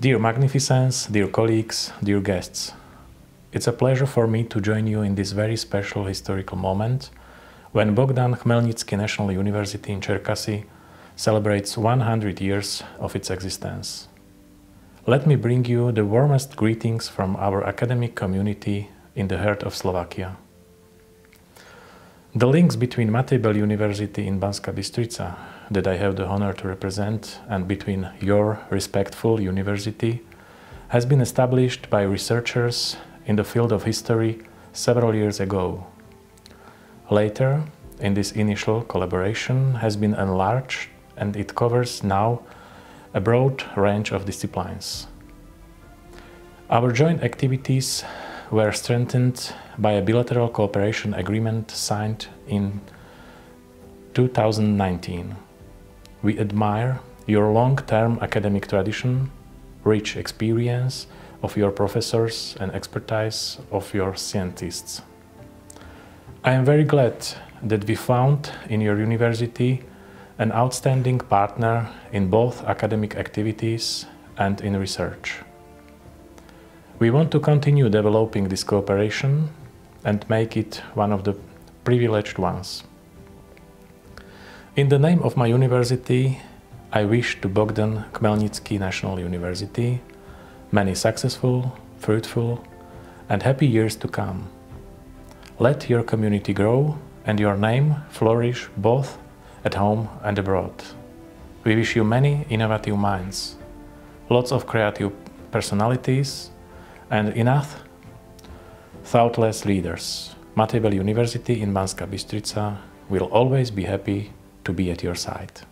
Dear Magnificence, dear colleagues, dear guests, it's a pleasure for me to join you in this very special historical moment when Bogdan Khmelnytsky National University in Cherkasy celebrates 100 years of its existence. Let me bring you the warmest greetings from our academic community in the heart of Slovakia. The links between Matej Bel University in Banska Bystrica, that I have the honor to represent, and between your respectful university has been established by researchers in the field of history several years ago. Later, in this initial collaboration has been enlarged and it covers now a broad range of disciplines. Our joint activities were strengthened by a bilateral cooperation agreement signed in 2019. We admire your long-term academic tradition, rich experience of your professors and expertise of your scientists. I am very glad that we found in your university an outstanding partner in both academic activities and in research. We want to continue developing this cooperation and make it one of the privileged ones. In the name of my university, I wish to Bogdan Khmelnytsky National University many successful, fruitful, and happy years to come. Let your community grow and your name flourish both at home and abroad. We wish you many innovative minds, lots of creative personalities, and enough thoughtless leaders. Matej Bel University in Banska Bystrica will always be happy to be at your side.